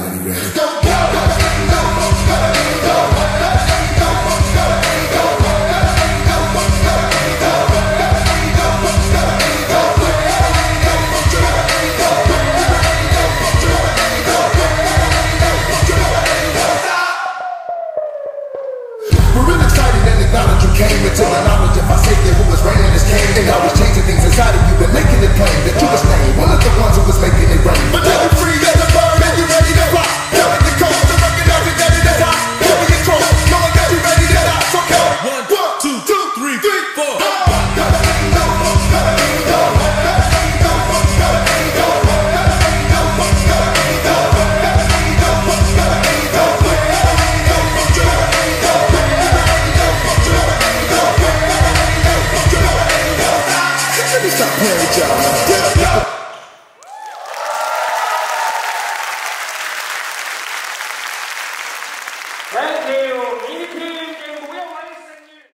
time when you're ready. Go, go, go, go, go, go, go, go, and acknowledge you came until the knowledge of my say who was raining is came and I was Thank you, EP.